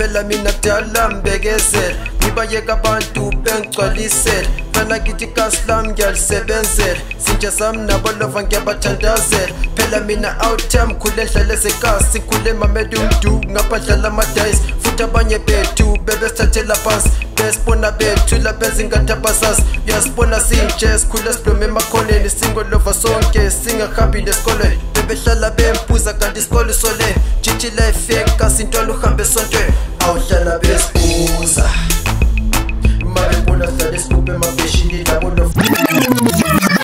phela mina dalambekezela ngibayeka abantu bengigcwalisela nanakithi kasi lam ngiyalisebenzela sintsha sami nabolova ngiyabathandazela phela mina outam khule ndlala ezekasi sikhule mamele umdu ngabadlala amadayisi futhi abanye bethu bebesithathela phansi besibona bethu labezingathabasasi uyasibona sintshe sikhule sidome emakholeni singolova sonke singahambile esikolweni bebehlala bembuza kanti isikole sole jithi life ekasintwalu under the